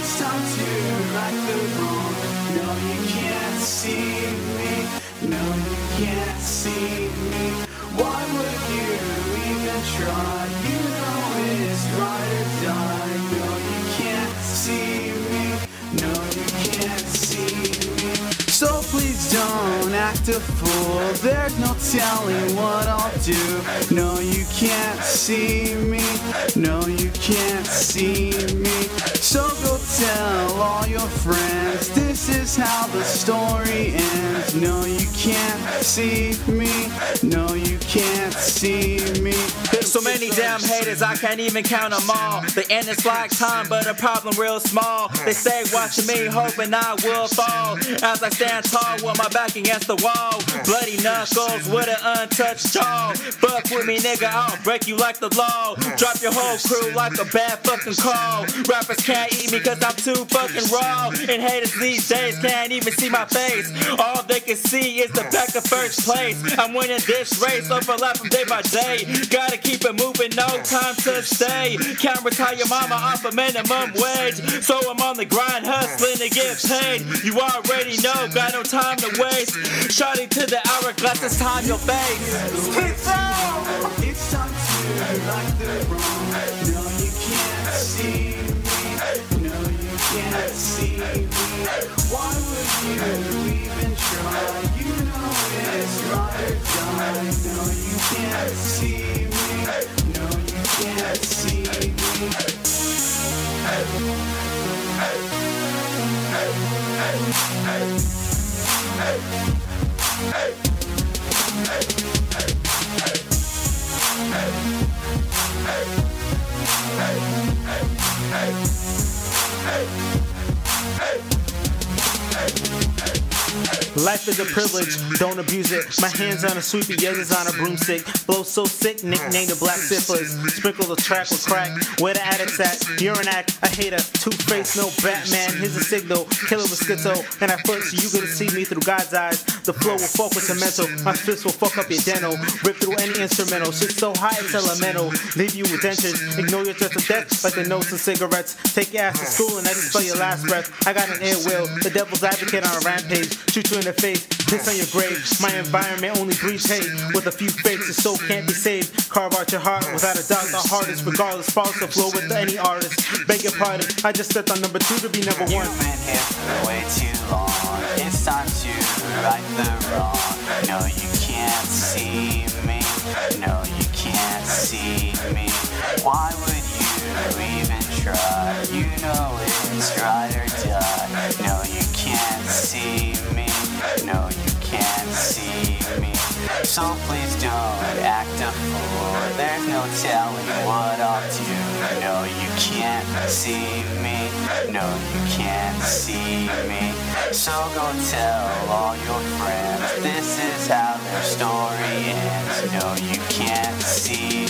It's time to right the wrong. No, you can't act a fool. There's no telling what I'll do. No, you can't see me. No, you can't see me. So go tell all your friends. This is how the story ends. No, you can't see me. No, you can't see me. So many damn haters, I can't even count them all. The end is like time, but the problem real small. They say watching me, hoping I will fall. As I stand tall with my back against the wall. Bloody knuckles with an untouched jaw. Fuck with me, nigga, I'll break you like the law. Drop your whole crew like a bad fucking call. Rappers can't eat me cause I'm too fucking raw. And haters these days can't even see my face. All they can see is the back of first place. I'm winning this race, overlapping day by day. Gotta keep it moving, no time to stay. Can't retire your mama off a minimum wage. So I'm on the grind, hustling to get paid. You already know, got no time to waste. Shotting to the hourglass, it's time you'll face. It's time. It's time to the. No, you can't see me. No, you can't see me. Why would you even try? You know it's you can't see me. No, you can't see me. Life is a privilege, don't abuse it. My hands on a sweepy, yours on a broomstick. Blow so sick, nicknamed the black syphilis. Sprinkle the track with crack. Where the addicts at? You're an act, a hater. Two face, no Batman. Here's a signal. Killer with schizo. And at first, you gonna see me through God's eyes. The flow will fuck with your mental. My fist will fuck up your dental. Rip through any instrumental. Shit so high, it's elemental. Leave you with dentures. Ignore your threats of death like the notes and cigarettes. Take your ass to school and I just spell your last breath. I got an air wheel. The devil's advocate on a rampage. Shoot you in the face. Piss on your grave. My environment only breeds hate. With a few fakes, your soul can't be saved. Carve out your heart without a doubt. The hardest, regardless. Falls the flow with any artist. Beg your pardon. I just stepped on number two to be number one. You've been here for way too long. It's time to right the wrong. No, you can't see me. No, you can't see me. Why would you even try? You know So please don't act a fool. There's no telling what I'll do. No, you can't see me. No, you can't see me. So go tell all your friends. This is how their story ends. No, you can't see